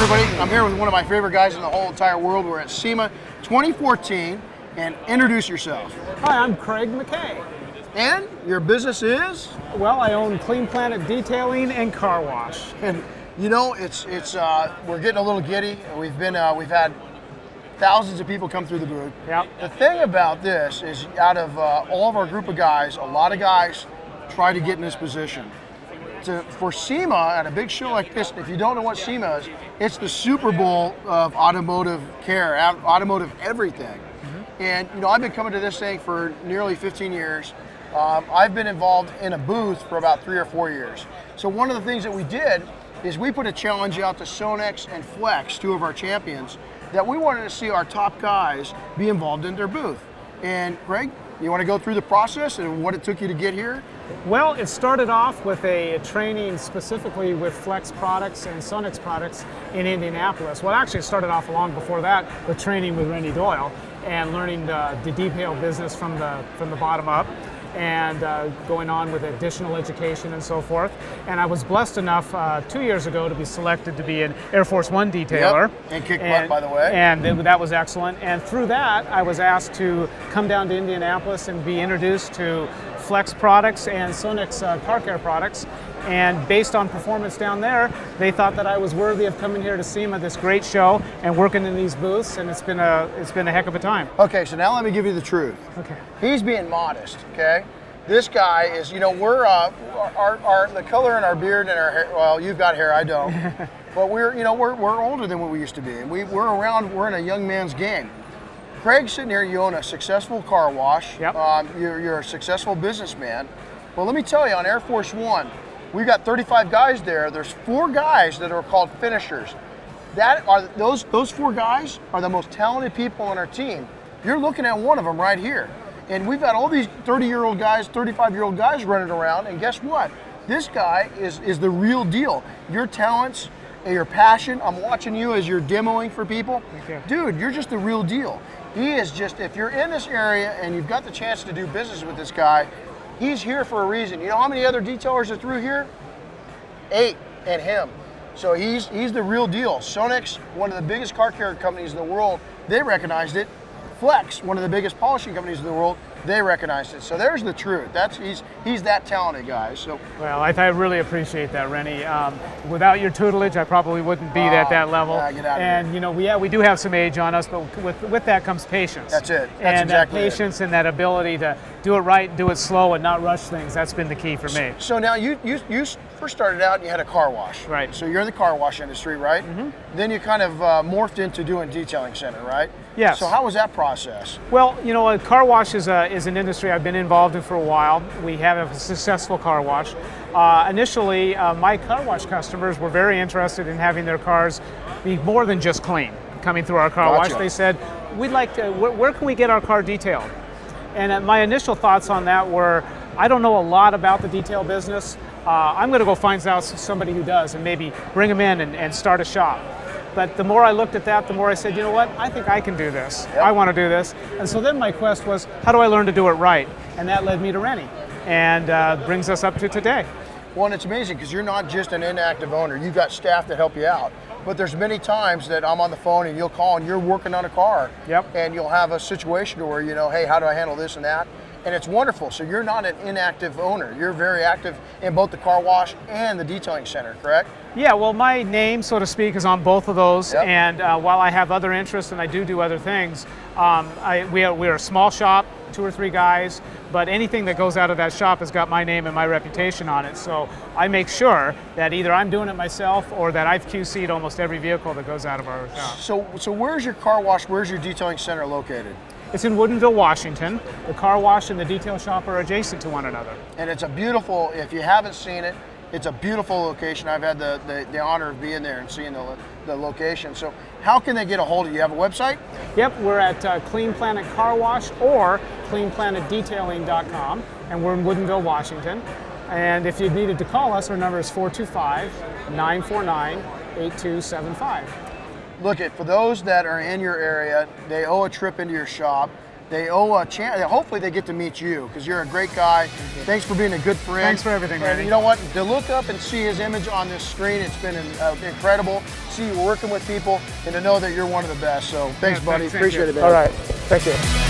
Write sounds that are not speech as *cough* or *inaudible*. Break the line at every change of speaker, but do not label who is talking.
everybody. I'm here with one of my favorite guys in the whole entire world. We're at SEMA 2014, and introduce yourself.
Hi, I'm Craig MacKay.
And your business is?
Well, I own Clean Planet Detailing and Car Wash.
And you know, it's it's uh, we're getting a little giddy. We've been uh, we've had thousands of people come through the booth.
Yep.
The thing about this is, out of uh, all of our group of guys, a lot of guys try to get in this position. To, for SEMA at a big show like this, if you don't know what SEMA is, it's the Super Bowl of automotive care, automotive everything. And you know, I've been coming to this thing for nearly 15 years. Um, I've been involved in a booth for about three or four years. So one of the things that we did is we put a challenge out to SONAX and Flex, two of our champions, that we wanted to see our top guys be involved in their booth. And Craig, you want to go through the process and what it took you to get here?
Well, it started off with a training specifically with Flex products and SONAX products in Indianapolis. Well, actually, it started off long before that with training with Renny Doyle and learning the, the detail business from the from the bottom up and uh, going on with additional education and so forth. And I was blessed enough uh, two years ago to be selected to be an Air Force One detailer. Yep.
And kick butt, by the way.
And th- that was excellent. And through that, I was asked to come down to Indianapolis and be introduced to Flex products and SONAX uh, car care products. And based on performance down there, they thought that I was worthy of coming here to SEMA, this great show, and working in these booths. And it's been a it's been a heck of a time.
Okay, so now let me give you the truth.
Okay.
He's being modest, okay? This guy is, you know, we're, uh, our, our, the color in our beard and our hair, well, you've got hair, I don't. *laughs* but we're, you know, we're, we're older than what we used to be. We, we're around, we're in a young man's game. Craig's sitting here, you own a successful car wash.
Yep.
Um, you're, you're a successful businessman. Well, let me tell you, on Air Force One, we've got 35 guys there. There's four guys that are called finishers. That are those those four guys are the most talented people on our team. You're looking at one of them right here. And we've got all these 30 year old guys, 35 year old guys running around. And guess what? This guy is, is the real deal. Your talents and your passion, I'm watching you as you're demoing for people.
Thank you.
Dude, you're just the real deal. He is just, if you're in this area and you've got the chance to do business with this guy, he's here for a reason. You know how many other detailers are through here? Eight and him. So he's he's the real deal. SONAX, one of the biggest car care companies in the world, they recognized it. Flex, one of the biggest polishing companies in the world, they recognized it. So there's the truth. That's he's he's that talented, guys. So
Well, I, I really appreciate that, Renny. Um, without your tutelage, I probably wouldn't be at
Oh,
that level.
out of
and you know, we yeah, we do have some age on us, but with with that comes patience.
That's it. That's
and
exactly it.
that patience and that ability to do it right, do it slow, and not rush things. That's been the key for me.
So now you you you first started out and you had a car wash.
Right.
So you're in the car wash industry, right? Mm-hmm. Then you kind of uh, morphed into doing detailing center, right?
Yes.
So how was that process?
Well, you know, a car wash is, a, is an industry I've been involved in for a while. We have a successful car wash. Uh, initially, uh, my car wash customers were very interested in having their cars be more than just clean coming through our car
Gotcha.
wash. They said, "We'd like to. Where, where can we get our car detailed?" And uh, my initial thoughts on that were, I don't know a lot about the detail business. Uh, I'm going to go find out somebody who does and maybe bring them in and, and start a shop. But the more I looked at that, the more I said, you know what, I think I can do this.
Yep.
I want to do this. And so then my quest was, how do I learn to do it right? And that led me to Renny and uh, brings us up to today.
Well, and it's amazing because you're not just an inactive owner. You've got staff that help you out. But there's many times that I'm on the phone and you'll call and you're working on a car.
Yep.
And you'll have a situation where you know, hey, how do I handle this and that? And it's wonderful. So you're not an inactive owner. You're very active in both the car wash and the detailing center, correct?
Yeah, well, my name, so to speak, is on both of those.
Yep.
And uh, while I have other interests and I do do other things, um, I, we, are, we are a small shop, two or three guys, but anything that goes out of that shop has got my name and my reputation on it. So I make sure that either I'm doing it myself or that I've QC'd almost every vehicle that goes out of our shop.
So, so where's your car wash? Where's your detailing center located?
It's in Woodinville, Washington. The car wash and the detail shop are adjacent to one another.
And it's a beautiful. If you haven't seen it, it's a beautiful location. I've had the, the, the honor of being there and seeing the, the location. So, how can they get a hold of you? You have a website?
Yep, we're at uh, Clean Planet Car Wash or cleanplanetdetailing.com, and we're in Woodinville, Washington. And if you needed to call us, our number is 425 949 8275.
Look at for those that are in your area, they owe a trip into your shop. They owe a chance. Hopefully, they get to meet you because you're a great guy. Thanks for being a good friend.
Thanks for everything,
And
Renny.
you know what? To look up and see his image on this screen, it's been uh, incredible. see you working with people and to know that you're one of the best. So thanks,
Yeah,
buddy.
thank- thank
Appreciate
you.
it, man.
All right. Thank you.